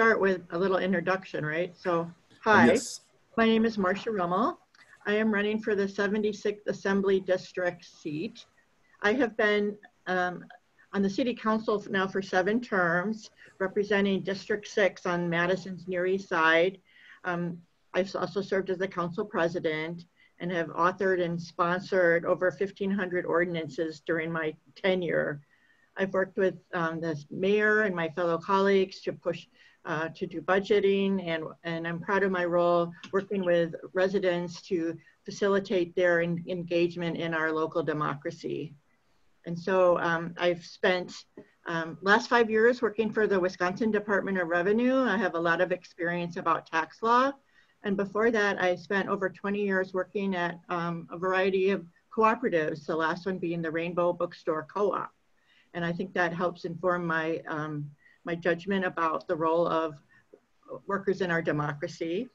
start with a little introduction, right? So, hi, Yes. my name is Marsha Rummel. I am running for the 76th Assembly District seat. I have been um, on the City Council now for seven terms, representing District 6 on Madison's Near East Side. Um, I've also served as the council president and have authored and sponsored over 1,500 ordinances during my tenure. I've worked with um, the mayor and my fellow colleagues to push uh, to do budgeting and, and I'm proud of my role working with residents to facilitate their en- engagement in our local democracy. And so um, I've spent um, last five years working for the Wisconsin Department of Revenue. I have a lot of experience about tax law. And before that, I spent over 20 years working at um, a variety of cooperatives, the last one being the Rainbow Bookstore Co-op. And I think that helps inform my, um, my judgment about the role of workers in our democracy.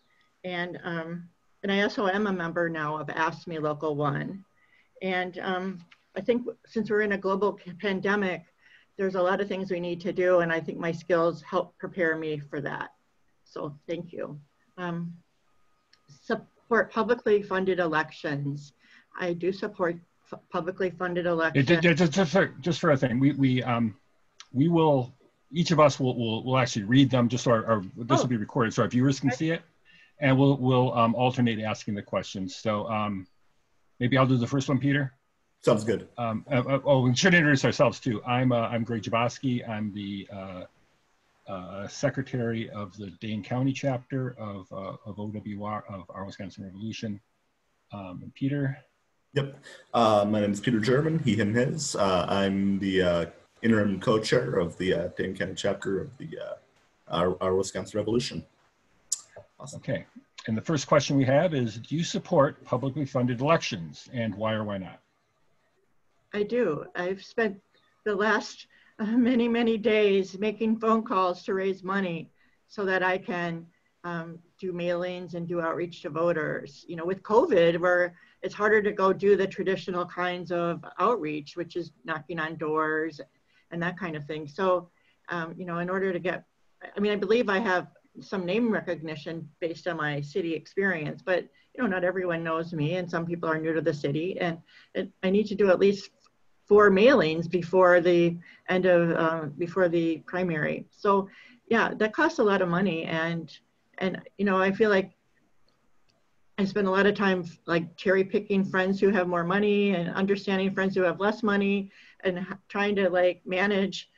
And, um, and I also am a member now of AFSCME Local One. And um, I think since we're in a global pandemic, there's a lot of things we need to do. And I think my skills help prepare me for that. So thank you. Um, support publicly funded elections. I do support f- publicly funded elections. ju- ju- Just, just, for, just for a thing, we, we, um, we will, each of us will, will, will actually read them, just so our, our this Oh. will be recorded, so our viewers can see it. And we'll, we'll, um, alternate asking the questions. So, um, maybe I'll do the first one, Peter. Sounds good. Um, uh, uh, oh, we should introduce ourselves too. I'm, uh, I'm Greg Jaboski. I'm the, uh, uh, secretary of the Dane County chapter of, uh, of OWR, of Our Wisconsin Revolution. Um, and Peter, Yep. Uh, my name is Peter German, he, him, his. Uh, I'm the uh, interim co-chair of the uh, Dane County chapter of the uh, our, our Wisconsin Revolution. Awesome. Okay, and the first question we have is, do you support publicly funded elections and why or why not? I do. I've spent the last uh, many, many days making phone calls to raise money so that I can um, do mailings and do outreach to voters. You know, with COVID, where it's harder to go do the traditional kinds of outreach, which is knocking on doors and that kind of thing. So, um, you know, in order to get, I mean, I believe I have some name recognition based on my city experience, but you know, not everyone knows me, and some people are new to the city, and it, I need to do at least four mailings before the end of um, before the primary. So, yeah, that costs a lot of money, and and you know, I feel like I spend a lot of time like cherry picking friends who have more money and understanding friends who have less money, and trying to like manage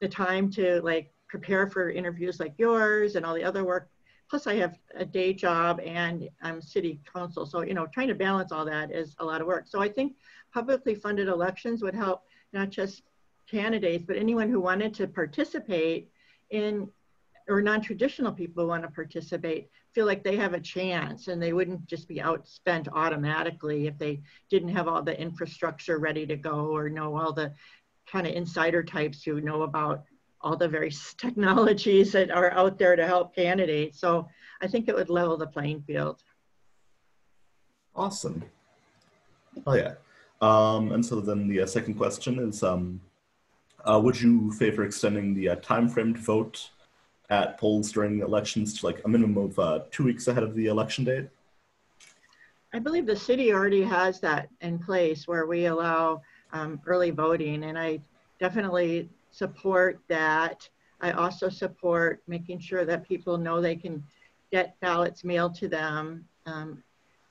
the time to like prepare for interviews like yours and all the other work. Plus, I have a day job and I'm city council. So, you know, trying to balance all that is a lot of work. So, I think publicly funded elections would help not just candidates, but anyone who wanted to participate in, or non traditional people who want to participate, feel like they have a chance and they wouldn't just be outspent automatically if they didn't have all the infrastructure ready to go or know all the kind of insider types who know about all the various technologies that are out there to help candidates. So I think it would level the playing field. Awesome. Oh yeah. Um, and so then the uh, second question is, um, uh, would you favor extending the uh, time frame to vote at polls during elections to like a minimum of uh, two weeks ahead of the election date? I believe the city already has that in place where we allow um, early voting, and I definitely support that. I also support making sure that people know they can get ballots mailed to them, um,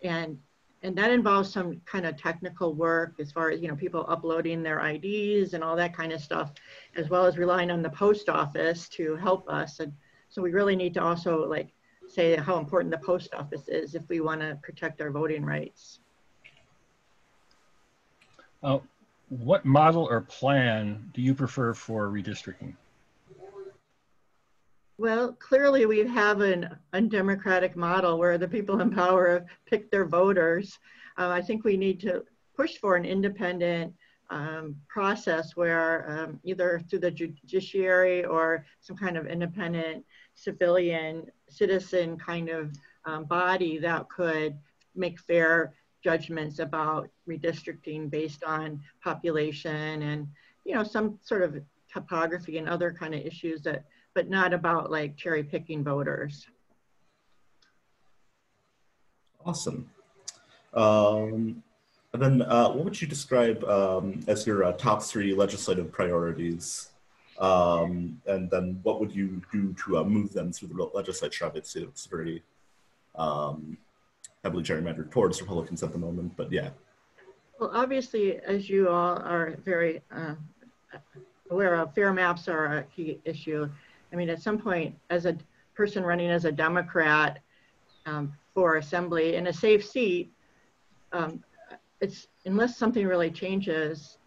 and and that involves some kind of technical work as far as you know people uploading their IDs and all that kind of stuff, as well as relying on the post office to help us. And so we really need to also like say how important the post office is if we want to protect our voting rights. Uh, what model or plan do you prefer for redistricting? Well, clearly we have an undemocratic model where the people in power pick their voters. Uh, I think we need to push for an independent um, process where um, either through the judiciary or some kind of independent civilian citizen kind of um, body that could make fair judgments about redistricting based on population and you know some sort of topography and other kind of issues that but not about like cherry picking voters. Awesome. Um, and then uh, what would you describe um, as your uh, top three legislative priorities? Um, and then what would you do to uh, move them through the legislature? Obviously, it's very um, heavily gerrymandered towards Republicans at the moment, but yeah. Well, obviously, as you all are very uh, aware of, fair maps are a key issue. I mean, at some point, as a person running as a Democrat um, for assembly in a safe seat, um, it's unless something really changes,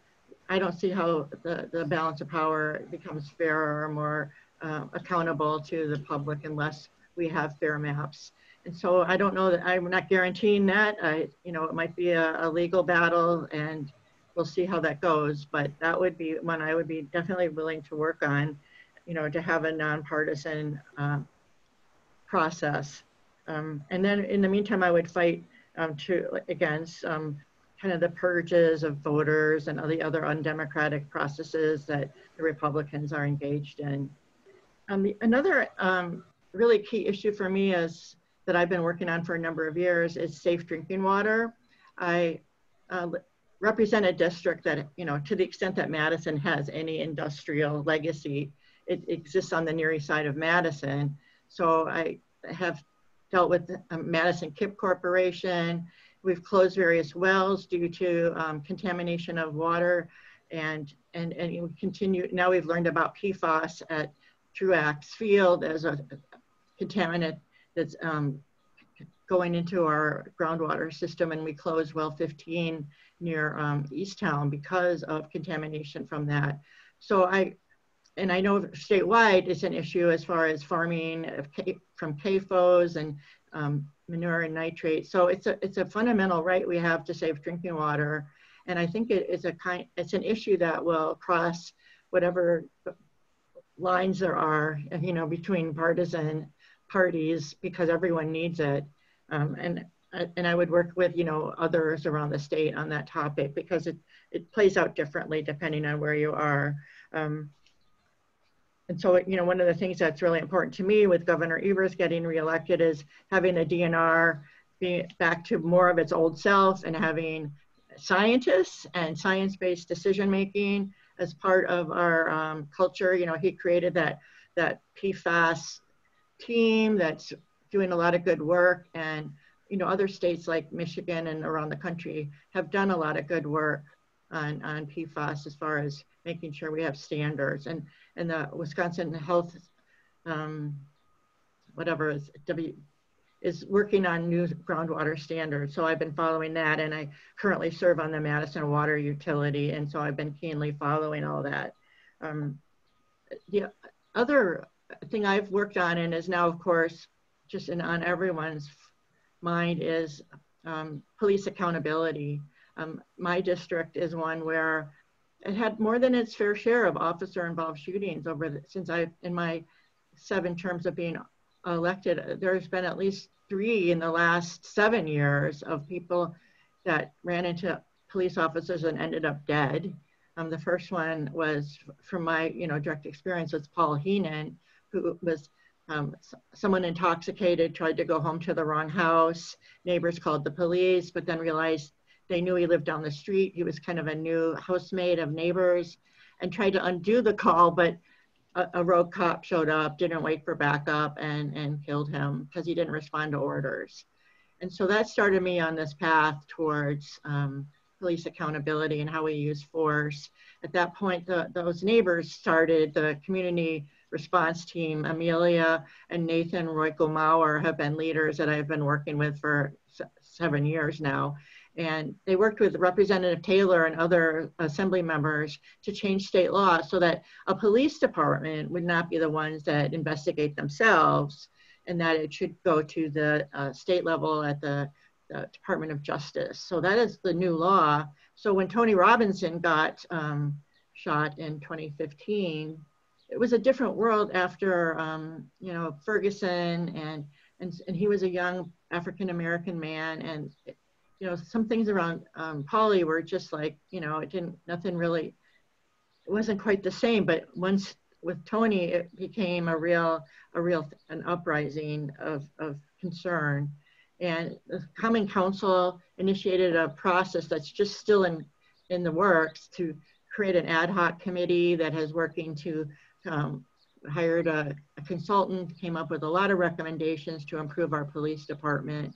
I don't see how the, the balance of power becomes fairer or more uh, accountable to the public unless we have fair maps. And so I don't know that I'm not guaranteeing that. I, you know, it might be a, a legal battle and we'll see how that goes. But that would be one I would be definitely willing to work on, you know, to have a nonpartisan uh, process. Um, and then in the meantime, I would fight um, to against um, kind of the purges of voters and all the other undemocratic processes that the Republicans are engaged in. Um, the, another um, really key issue for me is that I've been working on for a number of years is safe drinking water. I uh, represent a district that, you know, to the extent that Madison has any industrial legacy, it exists on the near east side of Madison. So I have dealt with um, Madison KIPP Corporation, We've closed various wells due to um, contamination of water and, and, and we continue, now we've learned about PFAS at Truax Field as a contaminant that's um, going into our groundwater system and we closed well 15 near um, East Towne because of contamination from that. So I, and I know statewide it's an issue as far as farming from CAFOs and um, manure and nitrate. So it's a it's a fundamental right we have to save drinking water, and I think it is a kind it's an issue that will cross whatever lines there are, you know, between partisan parties because everyone needs it. Um, and and I would work with you know others around the state on that topic because it it plays out differently depending on where you are. Um, and so, you know, one of the things that's really important to me with Governor Evers getting reelected is having the DNR be back to more of its old self and having scientists and science-based decision-making as part of our um, culture. You know, he created that, that PFAS team that's doing a lot of good work and, you know, other states like Michigan and around the country have done a lot of good work on, on PFAS as far as making sure we have standards. And and the Wisconsin Health, um, whatever is W, is working on new groundwater standards. So I've been following that and I currently serve on the Madison Water Utility. And so I've been keenly following all that. Um, the other thing I've worked on and is now of course, just in, on everyone's mind is um, police accountability. Um, my district is one where it had more than its fair share of officer involved shootings over the, since I in my seven terms of being elected there's been at least three in the last seven years of people that ran into police officers and ended up dead. Um, the first one was from my you know direct experience was paul heenan who was um, someone intoxicated tried to go home to the wrong house neighbors called the police but then realized they knew he lived down the street. He was kind of a new housemate of neighbors and tried to undo the call, but a, a rogue cop showed up, didn't wait for backup, and, and killed him because he didn't respond to orders. And so that started me on this path towards um, police accountability and how we use force. At that point, the, those neighbors started the community response team. Amelia and Nathan Royko have been leaders that I've been working with for seven years now. And they worked with Representative Taylor and other assembly members to change state law so that a police department would not be the ones that investigate themselves and that it should go to the uh, state level at the, the, Department of Justice. So that is the new law. So when Tony Robinson got um, shot in 2015, it was a different world after, um, you know, Ferguson and, and, and he was a young African-American man and you know, some things around um, Polly were just like, you know, it didn't, nothing really, it wasn't quite the same. But once with Tony, it became a real, a real, an uprising of, of concern. And the Common Council initiated a process that's just still in, in the works to create an ad hoc committee that has working to um, hired a, a, consultant, came up with a lot of recommendations to improve our police department.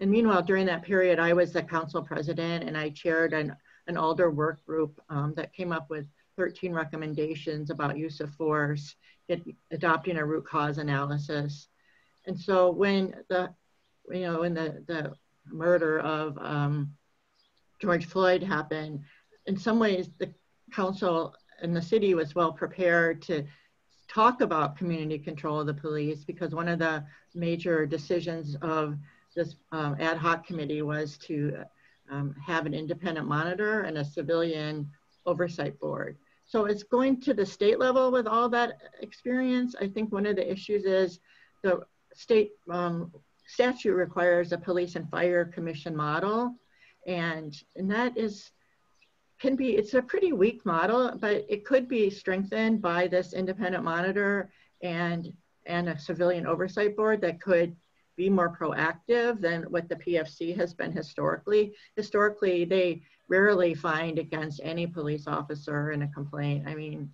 And meanwhile, during that period, I was the council president and I chaired an, an alder work group um, that came up with 13 recommendations about use of force, adopting a root cause analysis. And so when the, you know, when the, the murder of um, George Floyd happened, in some ways the council and the city was well prepared to talk about community control of the police because one of the major decisions of this um, ad hoc committee was to um, have an independent monitor and a civilian oversight board. So it's going to the state level with all that experience. I think one of the issues is the state um, statute requires a police and fire commission model. And, and that is, can be, it's a pretty weak model, but it could be strengthened by this independent monitor and, and a civilian oversight board that could be more proactive than what the PFC has been historically. Historically, they rarely find against any police officer in a complaint. I mean,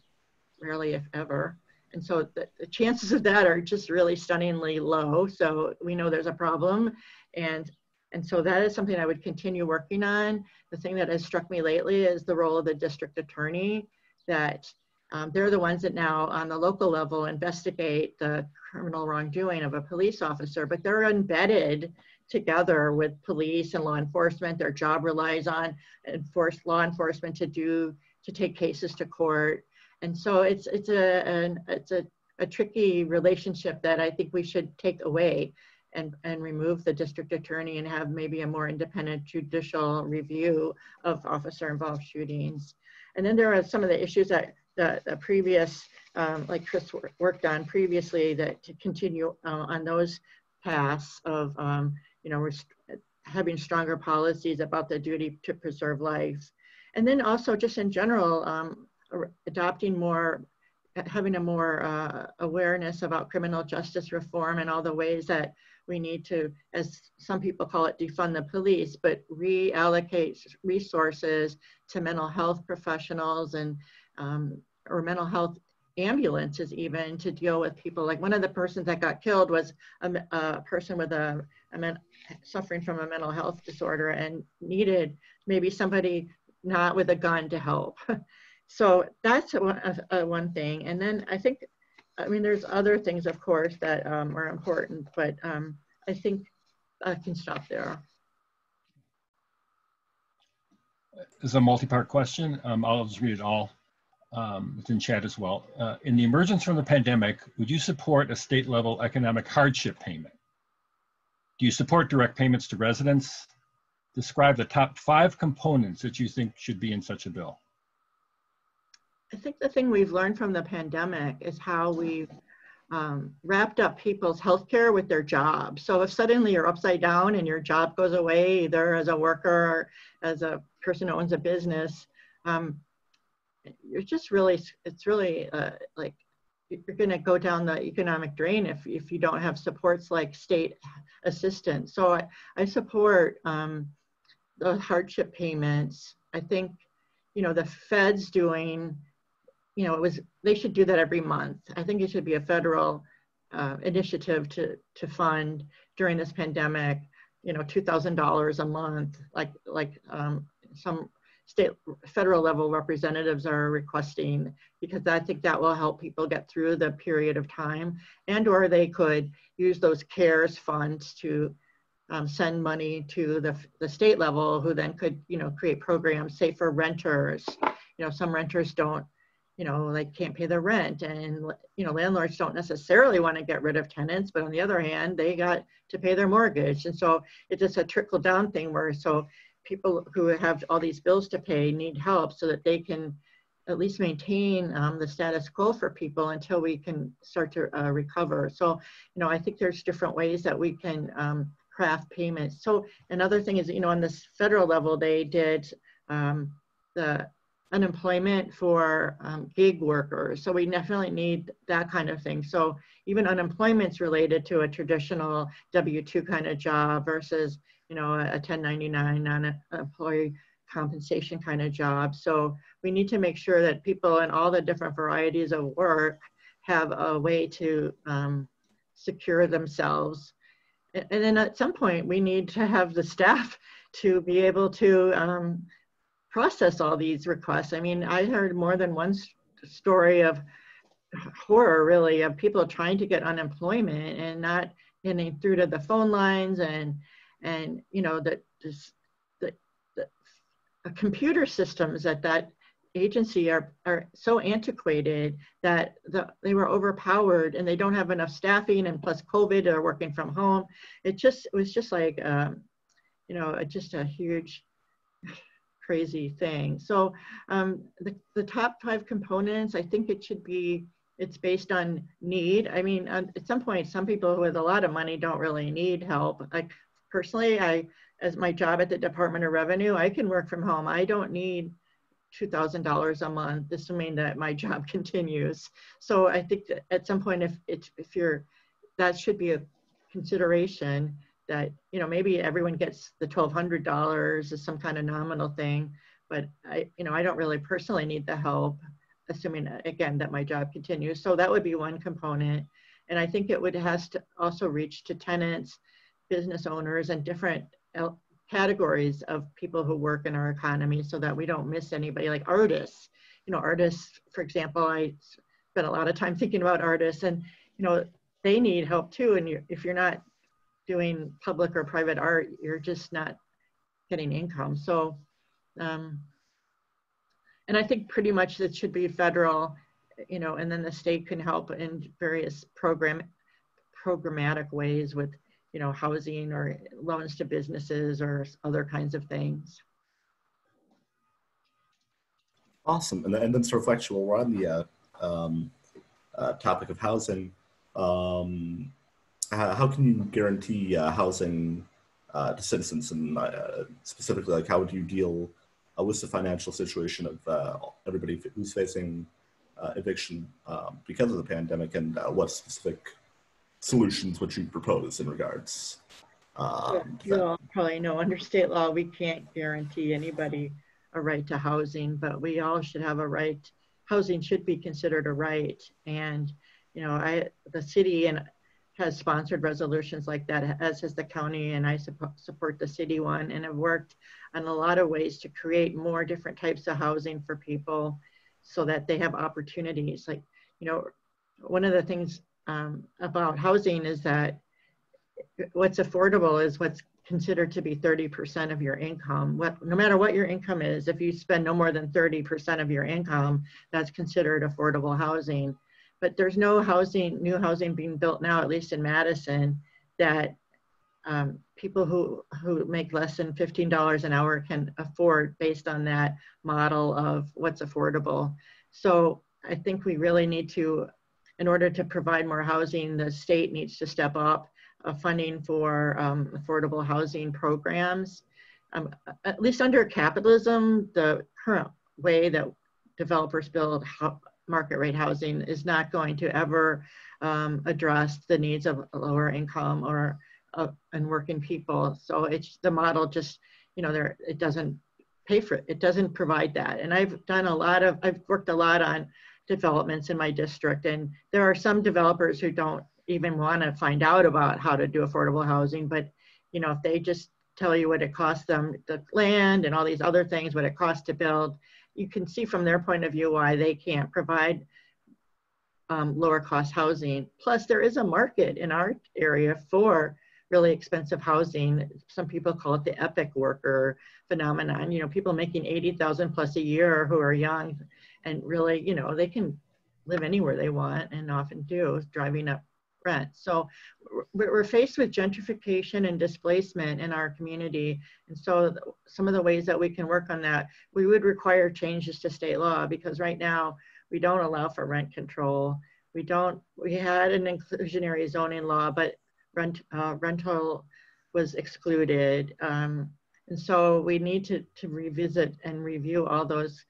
rarely, if ever. And so the, the, chances of that are just really stunningly low. So we know there's a problem. And, and so that is something I would continue working on. The thing that has struck me lately is the role of the district attorney, that um, they're the ones that now on the local level investigate the criminal wrongdoing of a police officer, but they're embedded together with police and law enforcement. Their job relies on enforce law enforcement to do to take cases to court, and so it's it's a an, it's a, a tricky relationship that I think we should take away and and remove the district attorney and have maybe a more independent judicial review of officer involved shootings. And then there are some of the issues that the, previous, um, like Chris worked on previously, that to continue uh, on those paths of um, you know, having stronger policies about the duty to preserve life. And then also just in general, um, adopting more, having a more uh, awareness about criminal justice reform and all the ways that we need to, as some people call it, defund the police, but reallocate resources to mental health professionals and um, or mental health ambulances even to deal with people. Like one of the persons that got killed was a, a person with a, a suffering from a mental health disorder and needed maybe somebody not with a gun to help. so that's a, a, one thing. And then I think, I mean, there's other things, of course, that um, are important, but um, I think I can stop there. Is a multi-part question. Um, I'll just read it all um, within chat as well. Uh, in the emergence from the pandemic, would you support a state level economic hardship payment? Do you support direct payments to residents? Describe the top five components that you think should be in such a bill. I think the thing we've learned from the pandemic is how we've um, wrapped up people's health care with their job. So if suddenly you're upside down and your job goes away, either as a worker or as a person who owns a business, um, you're just really, it's really uh, like you're going to go down the economic drain if, if you don't have supports like state assistance. So I, I support um, the hardship payments. I think, you know, the Fed's doing, you know, it was, they should do that every month. I think it should be a federal uh, initiative to, to fund during this pandemic, you know, $2,000 a month, like, like um, some state federal level representatives are requesting because I think that will help people get through the period of time and or they could use those CARES funds to um, send money to the, the state level who then could you know create programs say for renters. You know some renters don't you know they can't pay their rent and you know landlords don't necessarily want to get rid of tenants but on the other hand they got to pay their mortgage. And so it's just a trickle down thing where so people who have all these bills to pay need help so that they can at least maintain um, the status quo for people until we can start to uh, recover. So, you know, I think there's different ways that we can um, craft payments. So another thing is, you know, on this federal level, they did um, the unemployment for um, gig workers. So we definitely need that kind of thing. So even unemployment's related to a traditional W-2 kind of job versus, you know, a 1099 non-employee compensation kind of job. So we need to make sure that people in all the different varieties of work have a way to um, secure themselves. And, then at some point, we need to have the staff to be able to um, process all these requests. I mean, I heard more than one st story of horror, really, of people trying to get unemployment and not getting through to the phone lines and and you know that the, the computer systems at that agency are, are so antiquated that the, they were overpowered and they don't have enough staffing and plus COVID are working from home. It just it was just like um, you know just a huge crazy thing. So um, the, the top five components, I think it should be, it's based on need. I mean, at some point, some people with a lot of money don't really need help. Like personally, I, as my job at the Department of Revenue, I can work from home. I don't need $2,000 a month, assuming that my job continues. So I think that at some point, if it's, if you're, that should be a consideration that you know maybe everyone gets the twelve hundred dollars as some kind of nominal thing, but I you know I don't really personally need the help, assuming again that my job continues. So that would be one component, and I think it would has to also reach to tenants, business owners, and different categories of people who work in our economy, so that we don't miss anybody like artists. You know, artists, for example, I spent a lot of time thinking about artists, and you know they need help too. And you, if you're not doing public or private art, you're just not getting income. So, um, and I think pretty much it should be federal, you know, and then the state can help in various program programmatic ways with, you know, housing or loans to businesses or other kinds of things. Awesome. And then, and then sort of actually, while we're on the uh, um, uh, topic of housing, um, uh, how can you guarantee uh, housing uh, to citizens, and uh, specifically, like how do you deal uh, with the financial situation of everybody who's facing eviction um, because of the pandemic, and what specific solutions which you propose in regards? Um, you all probably know under state law we can't guarantee anybody a right to housing, but we all should have a right. Housing should be considered a right, and you know, I the city and has sponsored resolutions like that, as has the county, and I support the city one, and have worked on a lot of ways to create more different types of housing for people so that they have opportunities. Like, you know, one of the things um, about housing is that what's affordable is what's considered to be 30% of your income. What, no matter what your income is, if you spend no more than 30% of your income, that's considered affordable housing but there's no housing, new housing being built now, at least in Madison, that um, people who, who make less than $15 an hour can afford based on that model of what's affordable. So I think we really need to, in order to provide more housing, the state needs to step up uh, funding for um, affordable housing programs. Um, at least under capitalism, the current way that developers build market rate housing is not going to ever um, address the needs of lower income or uh, and working people. So it's the model just, you know, there it doesn't pay for it. It doesn't provide that. And I've done a lot of, I've worked a lot on developments in my district, and there are some developers who don't even want to find out about how to do affordable housing. But you know, if they just tell you what it costs them, the land and all these other things, what it costs to build, you can see from their point of view why they can't provide um, lower cost housing. Plus, there is a market in our area for really expensive housing. Some people call it the epic worker phenomenon. You know, people making 80,000 plus a year who are young and really, you know, they can live anywhere they want and often do, driving up rent. So we're faced with gentrification and displacement in our community. And so some of the ways that we can work on that, we would require changes to state law because right now we don't allow for rent control. We don't, we had an inclusionary zoning law, but rent, uh, rental was excluded. Um, and so we need to, to revisit and review all those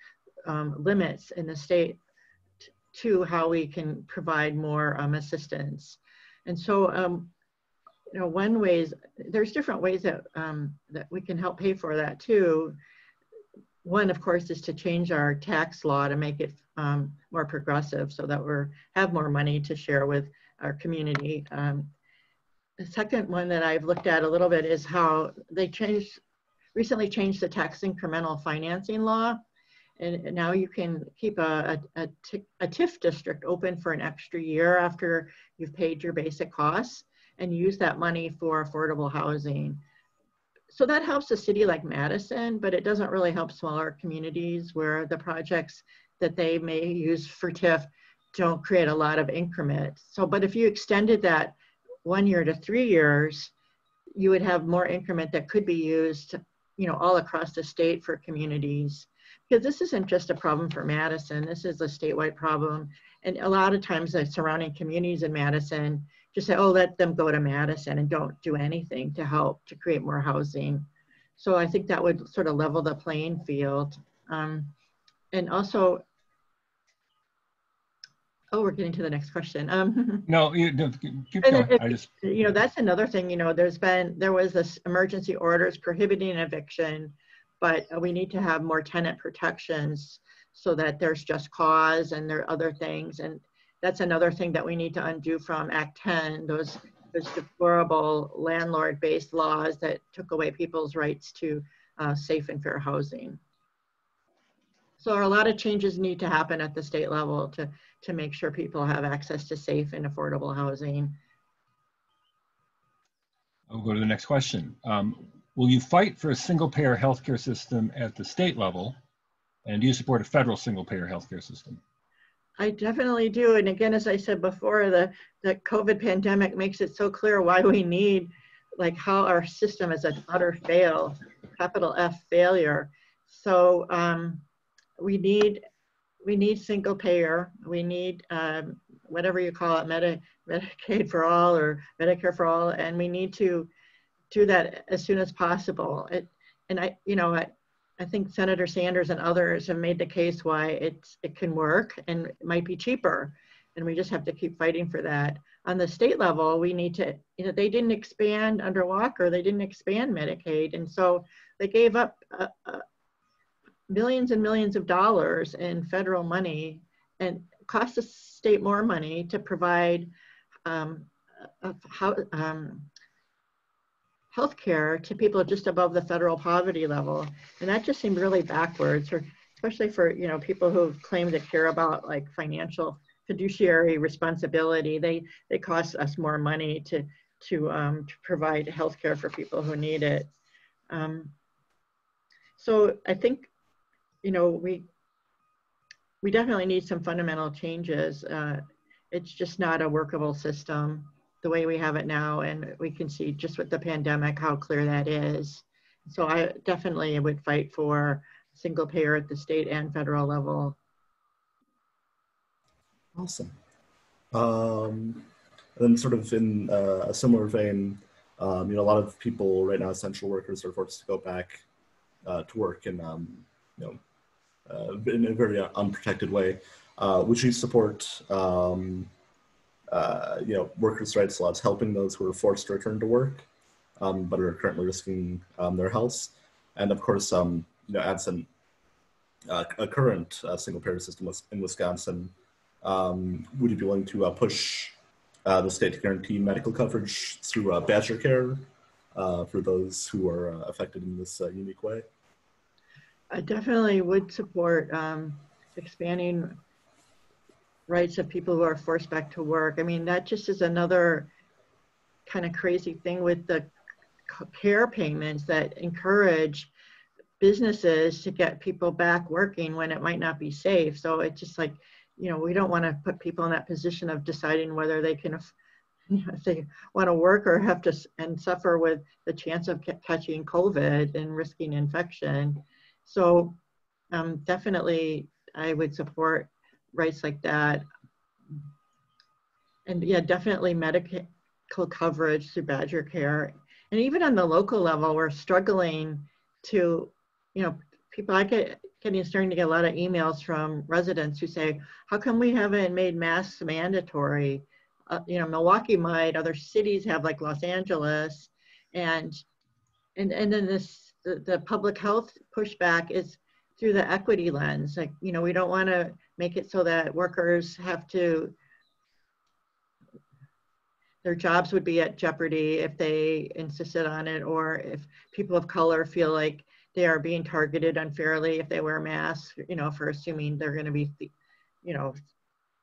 um, limits in the state to how we can provide more um, assistance. And so, um, you know, one ways, there's different ways that, um, that we can help pay for that too. One, of course, is to change our tax law to make it um, more progressive so that we have more money to share with our community. Um, the second one that I've looked at a little bit is how they changed, recently changed the tax incremental financing law. And now you can keep a, TIF district open for an extra year after you've paid your basic costs and use that money for affordable housing. So that helps a city like Madison, but it doesn't really help smaller communities where the projects that they may use for TIF don't create a lot of increment. So, but if you extended that one year to three years, you would have more increment that could be used, you know, all across the state for communities. Because this isn't just a problem for Madison, this is a statewide problem. And a lot of times the surrounding communities in Madison just say, oh, let them go to Madison and don't do anything to help to create more housing. So I think that would sort of level the playing field. Um, and also, oh, we're getting to the next question. Um, no, you no, keep going. it, I just, you know, that's another thing, you know, there's been, there was this emergency orders prohibiting eviction, but we need to have more tenant protections so that there's just cause and there are other things. And that's another thing that we need to undo from Act 10, those, those deplorable landlord-based laws that took away people's rights to uh, safe and fair housing. So a lot of changes need to happen at the state level to, to make sure people have access to safe and affordable housing. I'll go to the next question. Um, will you fight for a single-payer healthcare system at the state level? And do you support a federal single-payer healthcare system? I definitely do. And again, as I said before, the, the COVID pandemic makes it so clear why we need, like how our system is an utter fail, capital F failure. So um, we need, we need single payer. We need um, whatever you call it, Medi Medicaid for all or Medicare for all. And we need to do that as soon as possible. It, and I, you know, I, I think Senator Sanders and others have made the case why it's it can work and it might be cheaper, and we just have to keep fighting for that. On the state level, we need to you know they didn't expand under Walker, they didn't expand Medicaid, and so they gave up uh, uh, millions and millions of dollars in federal money and cost the state more money to provide um, how um, healthcare to people just above the federal poverty level. And that just seemed really backwards, or especially for you know people who claim to care about like financial fiduciary responsibility. They they cost us more money to to um, to provide healthcare for people who need it. Um, so I think you know we we definitely need some fundamental changes. Uh, it's just not a workable system the way we have it now. And we can see just with the pandemic how clear that is. So I definitely would fight for single payer at the state and federal level. Awesome. Um, and sort of in uh, a similar vein, um, you know, a lot of people right now, essential workers, are forced to go back uh, to work in, um, you know, uh, in a very unprotected way. Uh, would you support um, uh, you know, workers' rights laws helping those who are forced to return to work, um, but are currently risking um, their health. And of course, um, you know, absent uh, a current uh, single-payer system in Wisconsin, um, would you be willing to uh, push uh, the state to guarantee medical coverage through uh, Badger Care for those who are affected in this unique way? I definitely would support um, expanding rights of people who are forced back to work. I mean, that just is another kind of crazy thing with the care payments that encourage businesses to get people back working when it might not be safe. So it's just like, you know, we don't want to put people in that position of deciding whether they can, you know, if they want to work or have to and suffer with the chance of catching COVID and risking infection. So um, definitely, I would support rights like that. And yeah, definitely medical coverage through Badger Care. And even on the local level, we're struggling to, you know, people, I get, getting, starting to get a lot of emails from residents who say, how come we haven't made masks mandatory? Uh, you know, Milwaukee might, other cities have like Los Angeles. And, and, and then this, the, the public health pushback is through the equity lens. Like, you know, we don't want to make it so that workers have to their jobs would be at jeopardy if they insisted on it or if people of color feel like they are being targeted unfairly if they wear masks you know for assuming they're going to be you know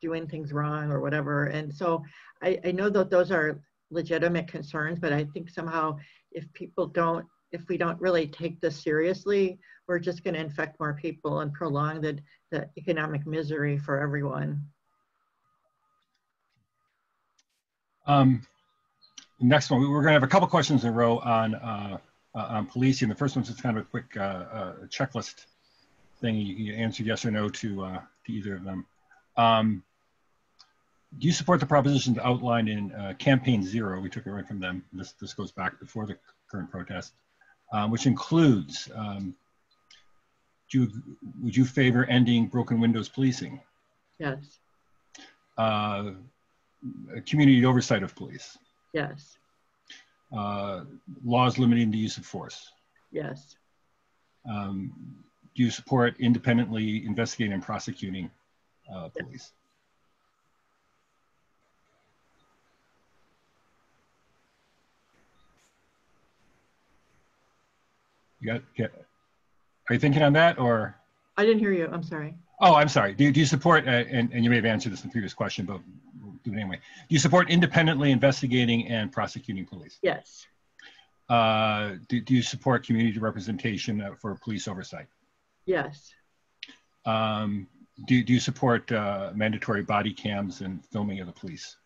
doing things wrong or whatever and so I, I know that those are legitimate concerns but i think somehow if people don't if we don't really take this seriously we're just going to infect more people and prolong the, the economic misery for everyone Um, next one, we're going to have a couple questions in a row on uh, uh, on policing. The first one's just kind of a quick uh, uh checklist thing. You, you, answer yes or no to uh, to either of them. Um, do you support the propositions outlined in Campaign Zero? We took it right from them. This this goes back before the current protest, um, which includes. Um, do you, would you favor ending broken windows policing? Yes community oversight of police. Yes. Uh, laws limiting the use of force. Yes. Um, do you support independently investigating and prosecuting uh, police? You got, get, are you thinking on that or? I didn't hear you. I'm sorry. Oh, I'm sorry. Do, do you support, uh, and, and you may have answered this in the previous question, but do it anyway. Do you support independently investigating and prosecuting police? Yes. Uh, do, do you support community representation uh, for police oversight? Yes. Um, do, do you support uh, mandatory body cams and filming of the police?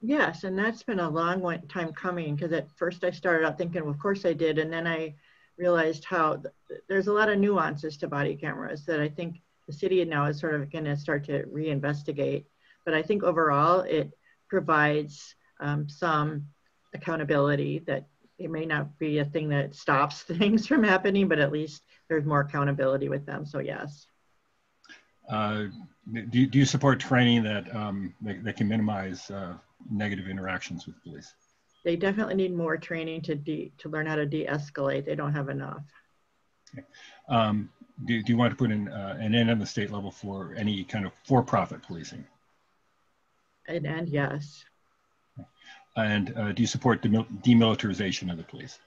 Yes, and that's been a long time coming because at first I started out thinking, well, of course I did, and then I realized how th there's a lot of nuances to body cameras that I think the city now is sort of going to start to reinvestigate. But I think overall it provides um, some accountability that it may not be a thing that stops things from happening, but at least there's more accountability with them. So yes. Uh, do, do you support training that, um, that, that, can minimize uh, negative interactions with police? They definitely need more training to de to learn how to de-escalate. They don't have enough. Okay. Um, do, do you want to put in uh, an end on the state level for any kind of for-profit policing? And, and yes. And uh, do you support the demilitarization of the police?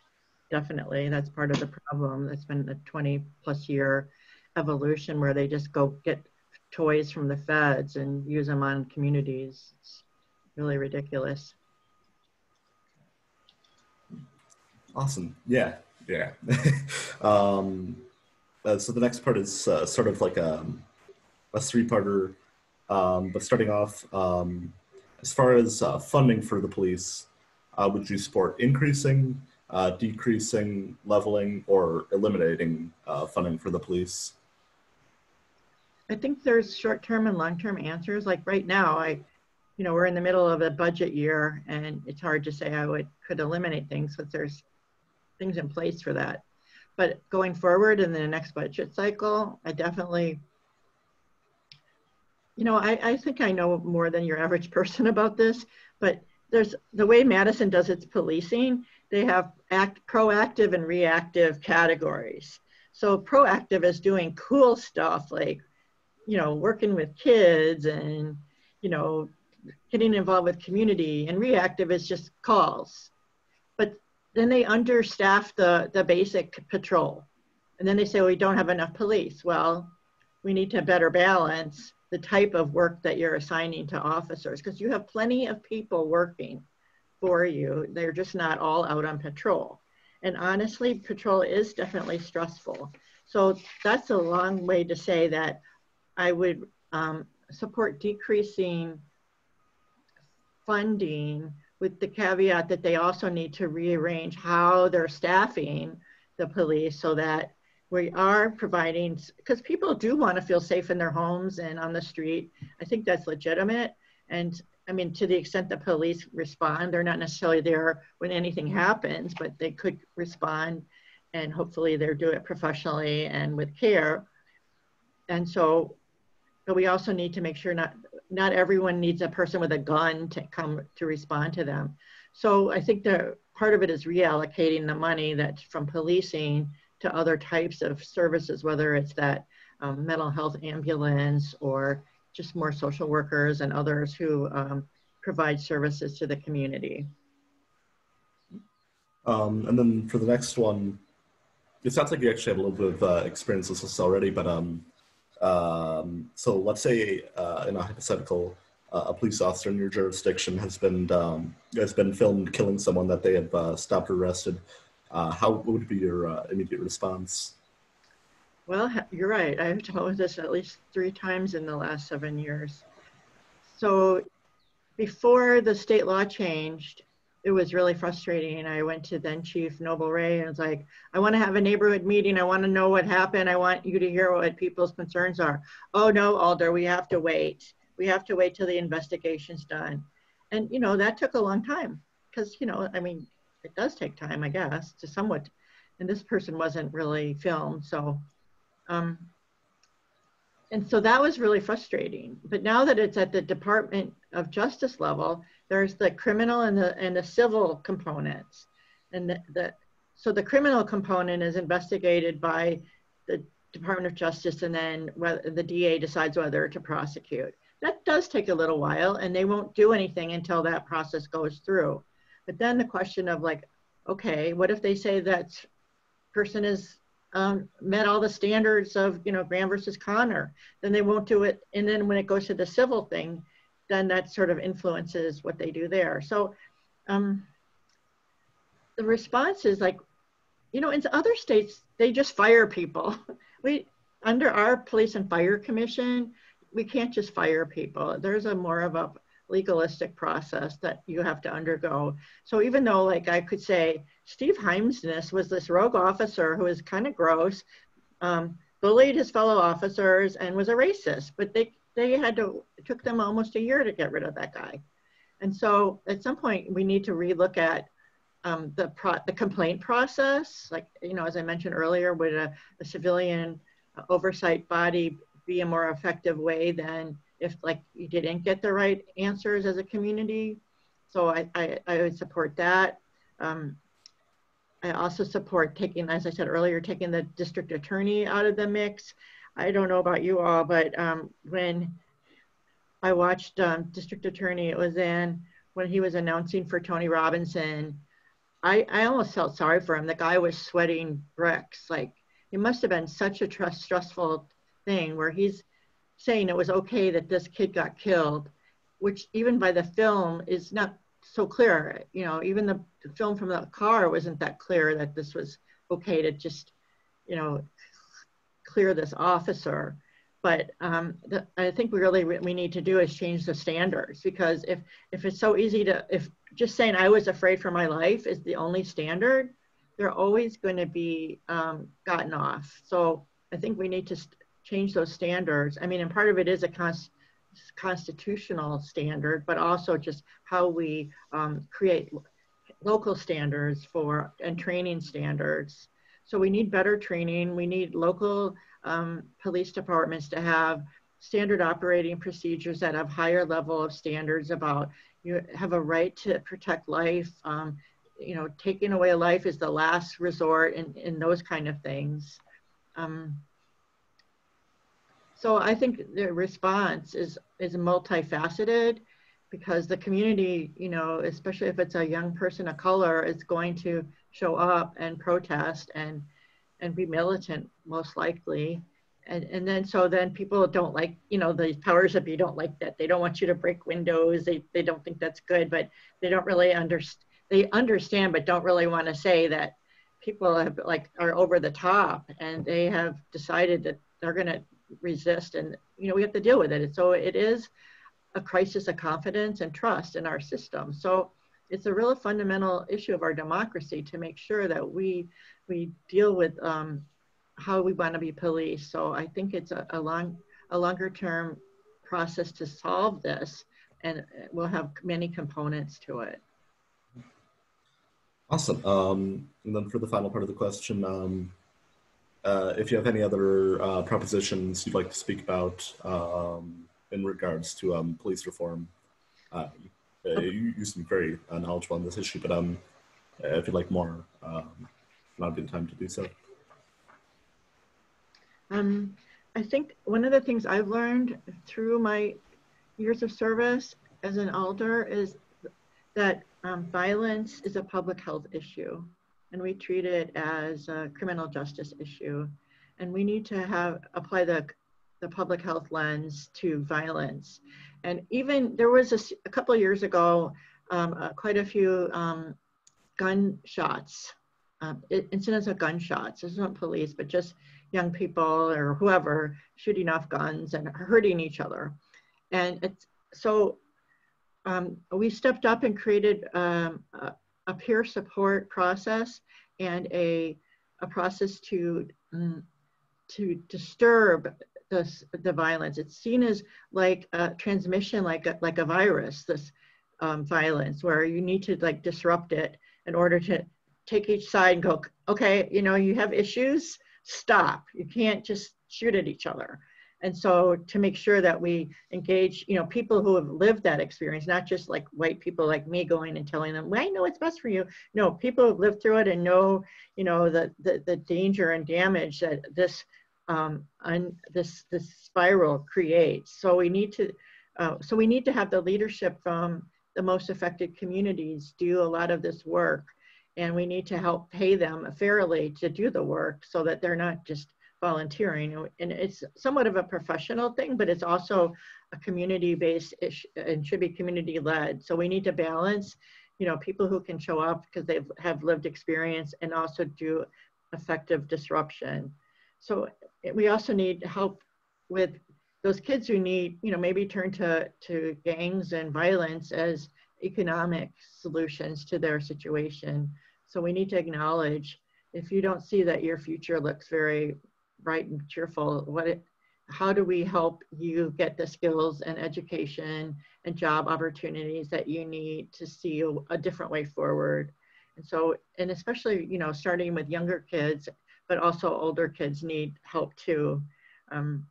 Definitely. That's part of the problem. That's been a 20 plus year evolution where they just go get toys from the feds and use them on communities. It's really ridiculous. Awesome. Yeah. Yeah. um, uh, so the next part is uh, sort of like a, a three-parter, um, but starting off, um, as far as uh, funding for the police, uh, would you support increasing, uh, decreasing, leveling, or eliminating uh, funding for the police? I think there's short-term and long-term answers. Like right now, I, you know, we're in the middle of a budget year, and it's hard to say I would could eliminate things, but there's things in place for that. But going forward in the next budget cycle, I definitely, you know, I, I think I know more than your average person about this, but there's the way Madison does its policing, they have act proactive and reactive categories. So proactive is doing cool stuff like, you know, working with kids and, you know, getting involved with community and reactive is just calls. But then they understaff the, the basic patrol. And then they say, well, we don't have enough police. Well, we need to better balance the type of work that you're assigning to officers because you have plenty of people working for you. They're just not all out on patrol. And honestly, patrol is definitely stressful. So that's a long way to say that I would um, support decreasing funding with the caveat that they also need to rearrange how they're staffing the police so that we are providing, because people do want to feel safe in their homes and on the street. I think that's legitimate. And I mean, to the extent that police respond, they're not necessarily there when anything happens, but they could respond and hopefully they're doing it professionally and with care. And so, but we also need to make sure not not everyone needs a person with a gun to come to respond to them. So I think the part of it is reallocating the money that's from policing to other types of services, whether it's that um, mental health ambulance or just more social workers and others who um, provide services to the community. Um, and then for the next one, it sounds like you actually have a little bit of uh, experience with this already, but um, um, so let's say uh, in a hypothetical, uh, a police officer in your jurisdiction has been um, has been filmed killing someone that they have uh, stopped or arrested. Uh, how would be your uh, immediate response? Well, you're right. I've dealt with this at least three times in the last seven years. So before the state law changed, it was really frustrating. I went to then Chief Noble Wray and was like, I want to have a neighborhood meeting. I want to know what happened. I want you to hear what people's concerns are. Oh no, Alder, we have to wait. We have to wait till the investigation's done. And you know, that took a long time because, you know, I mean, it does take time, I guess, to somewhat, and this person wasn't really filmed. So, um, and so that was really frustrating. But now that it's at the Department of Justice level, there's the criminal and the and the civil components, and the, the so the criminal component is investigated by the Department of Justice, and then whether the DA decides whether to prosecute. That does take a little while, and they won't do anything until that process goes through. But then the question of like, okay, what if they say that person is um, met all the standards of you know Graham versus Connor, then they won't do it. And then when it goes to the civil thing, then that sort of influences what they do there. So um, the response is like, you know, in other states they just fire people. we under our police and fire commission, we can't just fire people. There's a more of a legalistic process that you have to undergo. So even though like I could say Steve Heimsness was this rogue officer who was kind of gross, um, bullied his fellow officers and was a racist, but they, they had to, it took them almost a year to get rid of that guy. And so at some point we need to relook at um, the, pro the complaint process. Like, you know, as I mentioned earlier, would a, a civilian oversight body be a more effective way than if like you didn't get the right answers as a community. So I, I, I would support that. Um, I also support taking, as I said earlier, taking the district attorney out of the mix. I don't know about you all, but um, when I watched um, district attorney, it was in when he was announcing for Tony Robinson. I, I almost felt sorry for him. The guy was sweating bricks. Like it must have been such a trust, stressful thing where he's saying it was okay that this kid got killed, which even by the film is not so clear. You know, even the film from the car wasn't that clear that this was okay to just, you know, clear this officer. But um, the, I think we really we need to do is change the standards because if if it's so easy to if just saying I was afraid for my life is the only standard, they're always going to be um, gotten off. So I think we need to change those standards. I mean, and part of it is a const constitutional standard, but also just how we um, create local standards for and training standards. So we need better training. We need local um, police departments to have standard operating procedures that have higher level of standards about you have a right to protect life. Um, you know, taking away life is the last resort and, and those kind of things. Um, so I think the response is is multifaceted because the community, you know, especially if it's a young person of color, is going to show up and protest and and be militant most likely. And, and then so then people don't like, you know, the powers that be don't like that. They don't want you to break windows. They, they don't think that's good, but they don't really understand. They understand, but don't really want to say that people have like are over the top and they have decided that they're going to resist and you know we have to deal with it so it is a crisis of confidence and trust in our system so it's a real fundamental issue of our democracy to make sure that we we deal with um, how we want to be policed so i think it's a, a long a longer term process to solve this and we'll have many components to it Awesome. Um, and then for the final part of the question, um, uh, if you have any other uh, propositions you'd like to speak about um, in regards to um, police reform, uh, you, you seem very uh, knowledgeable on this issue, but um, if you'd like more, um, would be the time to do so. Um, I think one of the things I've learned through my years of service as an alder is that um, violence is a public health issue and we treat it as a criminal justice issue. And we need to have apply the, the public health lens to violence. And even there was a, a couple of years ago, um, uh, quite a few um, gunshots, um, incidents of gunshots. This isn't police, but just young people or whoever shooting off guns and hurting each other. And it's so um, we stepped up and created um, a, a, peer support process and a, a process to, um, to disturb the, the violence. It's seen as like a transmission, like a, like a virus, this um, violence, where you need to like disrupt it in order to take each side and go, okay, you know, you have issues, stop. You can't just shoot at each other. And so to make sure that we engage, you know, people who have lived that experience, not just like white people like me going and telling them, well, I know what's best for you. No, people who've lived through it and know, you know, the, the, the danger and damage that this, um, un, this, this spiral creates. So we need to, uh, so we need to have the leadership from the most affected communities do a lot of this work. And we need to help pay them fairly to do the work so that they're not just volunteering and it's somewhat of a professional thing but it's also a community based issue and should be community led so we need to balance you know people who can show up because they have lived experience and also do effective disruption so we also need help with those kids who need you know maybe turn to to gangs and violence as economic solutions to their situation so we need to acknowledge if you don't see that your future looks very bright and cheerful. What it, how do we help you get the skills and education and job opportunities that you need to see a, a different way forward? And so, and especially, you know, starting with younger kids, but also older kids need help too. Um,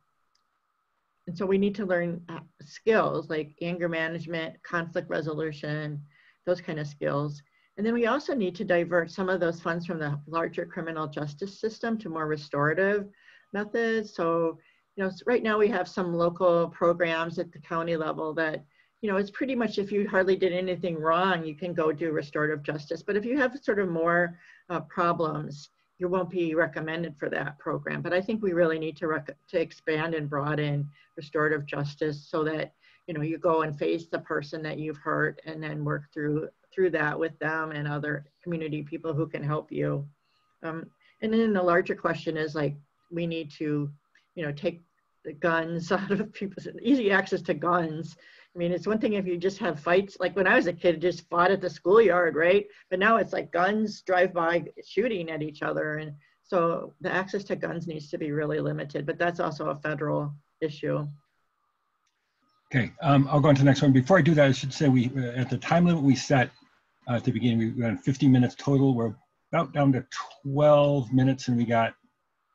and so we need to learn uh, skills like anger management, conflict resolution, those kind of skills. And then we also need to divert some of those funds from the larger criminal justice system to more restorative methods. So, you know, right now we have some local programs at the county level that, you know, it's pretty much if you hardly did anything wrong, you can go do restorative justice. But if you have sort of more uh, problems, you won't be recommended for that program. But I think we really need to, to expand and broaden restorative justice so that, you know, you go and face the person that you've hurt and then work through through that with them and other community people who can help you. Um, and then the larger question is like, we need to, you know, take the guns out of people's easy access to guns. I mean, it's one thing if you just have fights, like when I was a kid, just fought at the schoolyard, right? But now it's like guns drive by shooting at each other. And so the access to guns needs to be really limited, but that's also a federal issue. Okay, um, I'll go on to the next one. Before I do that, I should say we, uh, at the time limit we set uh, at the beginning, we ran 50 minutes total. We're about down to 12 minutes and we got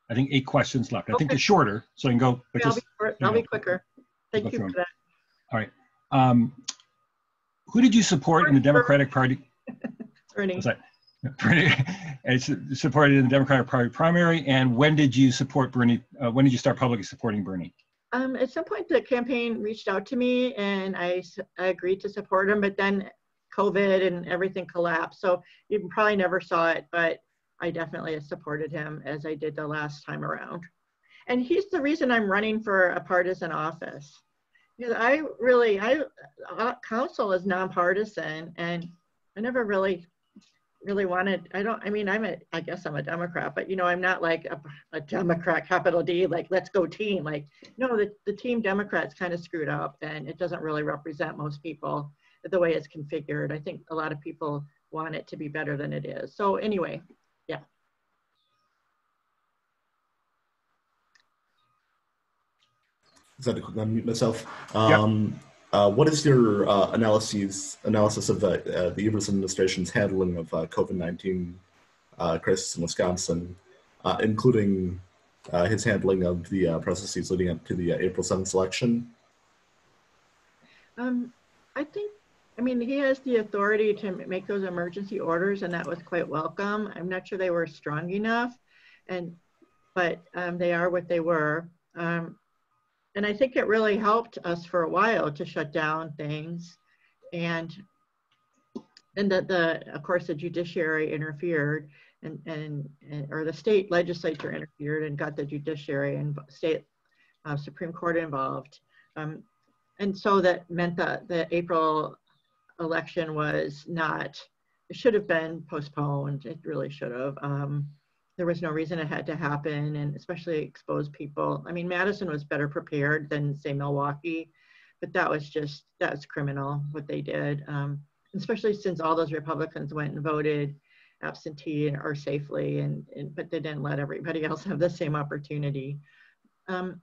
I think eight questions left. I think they're shorter, so I can go. But yeah, just, I'll, be, I'll be quicker. Thank you for that. All right. Um, who did you support in the Democratic Party? Bernie. It's supported in the Democratic Party primary, and when did you support Bernie? Uh, when did you start publicly supporting Bernie? Um, at some point, the campaign reached out to me, and I, I agreed to support him. But then COVID and everything collapsed, so you probably never saw it. But I definitely supported him as I did the last time around. And he's the reason I'm running for a partisan office. Because I really, I uh, council is nonpartisan, and I never really, really wanted. I don't. I mean, I'm a. I guess I'm a Democrat, but you know, I'm not like a, a Democrat, capital D, like let's go team. Like, no, the the team Democrats kind of screwed up, and it doesn't really represent most people the way it's configured. I think a lot of people want it to be better than it is. So anyway, yeah. Is that a quick unmute myself? Um, yep. Uh, what is your uh, analyses analysis of the, uh, the Evers administration's handling of uh, COVID-19 uh, crisis in Wisconsin, uh, including his handling of the processes leading up to the April 7th election? Um, I think, I mean, he has the authority to make those emergency orders, and that was quite welcome. I'm not sure they were strong enough, and but um, they are what they were. Um, and I think it really helped us for a while to shut down things. And and that the, of course, the judiciary interfered and, and, and, or the state legislature interfered and got the judiciary and state uh, Supreme Court involved. Um, and so that meant that the April election was not, it should have been postponed. It really should have. Um, there was no reason it had to happen and especially expose people. I mean, Madison was better prepared than say Milwaukee, but that was just, that's criminal what they did. Um, especially since all those Republicans went and voted absentee or safely, and, and but they didn't let everybody else have the same opportunity. Um,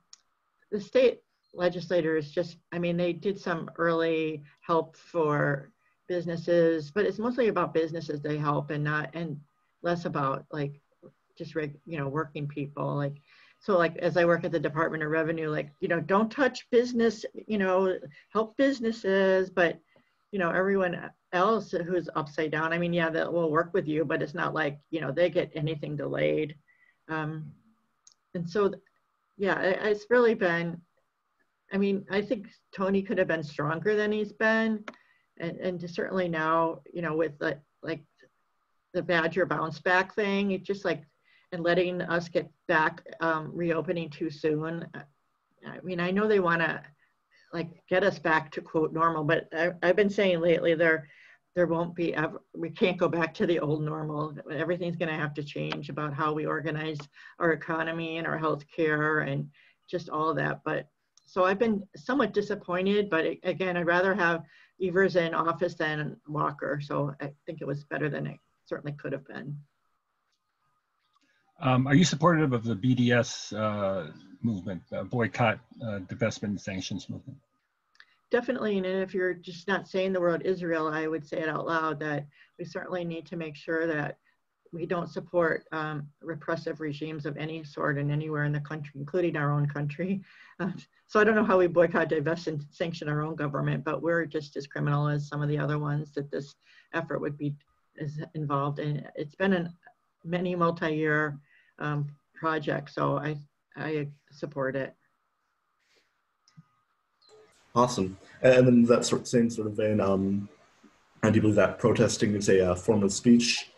the state legislators just, I mean, they did some early help for businesses, but it's mostly about businesses they help and not, and less about like just reg, you know, working people. Like, so like as I work at the Department of Revenue, like, you know, don't touch business, you know, help businesses, but you know, everyone else who's upside down, I mean, yeah, that will work with you, but it's not like, you know, they get anything delayed. Um, and so, yeah, it, it's really been, I mean, I think Tony could have been stronger than he's been. And, and certainly now, you know, with the, like the Badger bounce back thing, it just like and letting us get back um, reopening too soon. I mean, I know they want to like get us back to quote normal, but I, have been saying lately there there won't be ever we can't go back to the old normal. Everything's going to have to change about how we organize our economy and our healthcare and just all of that. But so I've been somewhat disappointed, but it, again, I'd rather have Evers in office than Walker. So I think it was better than it certainly could have been. Um, are you supportive of the BDS uh, movement, uh, boycott, uh, divestment, sanctions movement? Definitely, and if you're just not saying the word Israel, I would say it out loud that we certainly need to make sure that we don't support um, repressive regimes of any sort and anywhere in the country, including our own country. Uh, so I don't know how we boycott, divest, and sanction our own government, but we're just as criminal as some of the other ones that this effort would be is involved in. It's been an many multi-year um, project, so I, I support it. Awesome. And then that sort same sort of vein, um, I do believe that protesting is a uh, form of speech,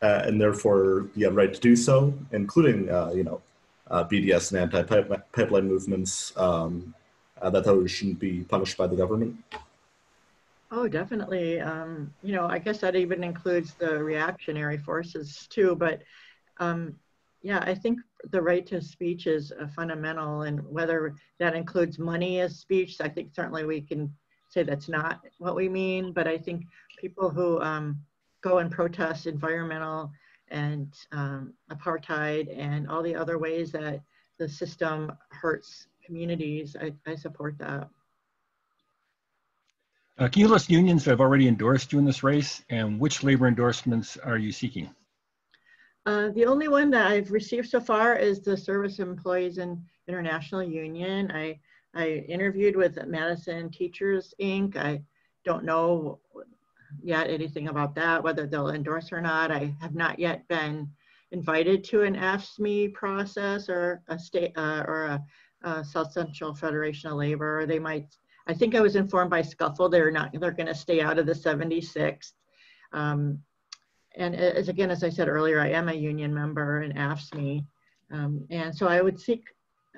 uh, and therefore you have right to do so, including uh, you know uh, BDS and anti-pipeline movements. Um, uh, that those shouldn't be punished by the government. Oh, definitely. Um, you know, I guess that even includes the reactionary forces too. But um, yeah, I think the right to speech is fundamental, and whether that includes money as speech, I think certainly we can say that's not what we mean. But I think people who um, go and protest environmental and um, apartheid and all the other ways that the system hurts communities, I, I support that. Uh, can you list unions that have already endorsed you in this race, and which labor endorsements are you seeking? Uh, the only one that I've received so far is the Service Employees and International Union. I, I interviewed with Madison Teachers Inc. I don't know yet anything about that, whether they'll endorse or not. I have not yet been invited to an AFSCME process or a state uh, or a, South Central Federation of Labor. Or they might. I think I was informed by Scuffle they're not. They're going to stay out of the 76th. Um, and as again, as I said earlier, I am a union member in AFSCME. Um, and so I would seek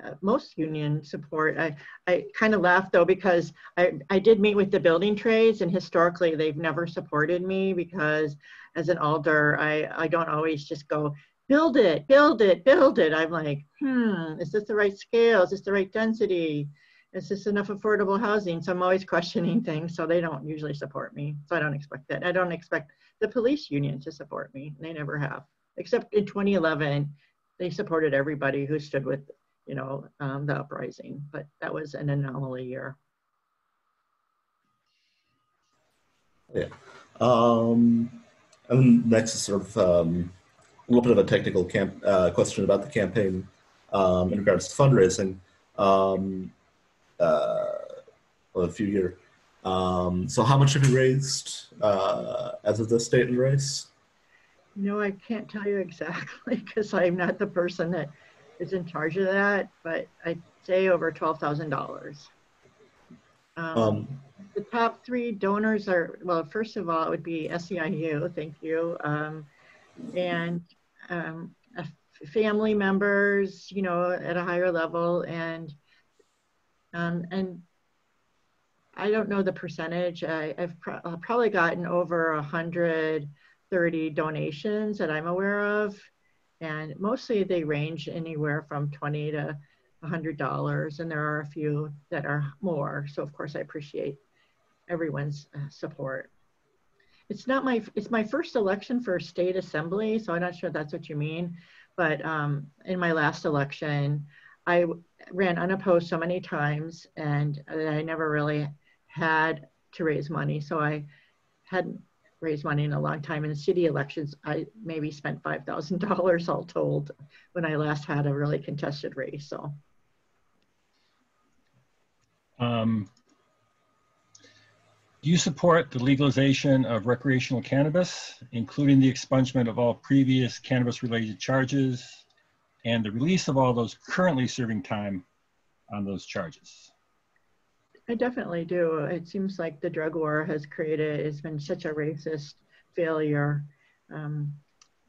uh, most union support. I, I kind of laugh though because I, I did meet with the building trades and historically they've never supported me because as an alder, I, I don't always just go, build it, build it, build it. I'm like, hmm, is this the right scale? Is this the right density? Is this enough affordable housing? So I'm always questioning things. So they don't usually support me. So I don't expect that. I don't expect the police union to support me. They never have, except in 2011, they supported everybody who stood with, you know, um, the uprising. But that was an anomaly year. Um, and next is sort of um, a little bit of a technical camp, uh, question about the campaign um, in regards to fundraising. Um, a few here. Um, so, how much have you raised uh, as of this date in the race? No, I can't tell you exactly because I'm not the person that is in charge of that, but I'd say over $12,000. Um, Um, the top three donors are, well, first of all, it would be SEIU, thank you. Um, and um, family members, you know, at a higher level and um, and I don't know the percentage. I, I've pro- uh, probably gotten over 130 donations that I'm aware of. And mostly they range anywhere from 20 to $100. And there are a few that are more. So, of course, I appreciate everyone's uh, support. It's not my, it's my first election for state assembly. So I'm not sure that's what you mean. But um, in my last election, I ran unopposed so many times and I never really had to raise money. So I hadn't raised money in a long time. In city elections, I maybe spent $5,000 all told when I last had a really contested race. So Um, do you support the legalization of recreational cannabis, including the expungement of all previous cannabis-related charges and the release of all those currently serving time on those charges? I definitely do. It seems like the drug war has created, it's been such a racist failure. Um,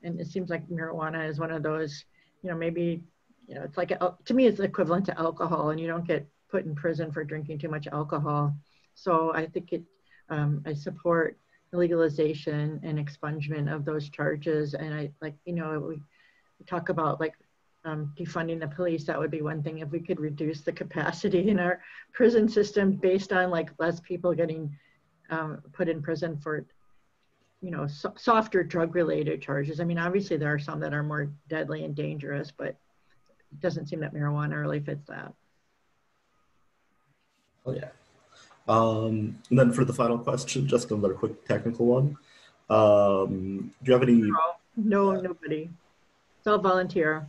and it seems like marijuana is one of those, you know, maybe, you know, it's like, to me, it's equivalent to alcohol and you don't get put in prison for drinking too much alcohol. So I think it, um, I support legalization and expungement of those charges. And I like, you know, we, we talk about like um, defunding the police. That would be one thing if we could reduce the capacity in our prison system based on like less people getting um, put in prison for, you know, so- softer drug-related charges. I mean, obviously there are some that are more deadly and dangerous, but it doesn't seem that marijuana really fits that. Oh yeah. Um, and then for the final question, just another quick technical one. Um, do you have any? No, nobody. It's all volunteer.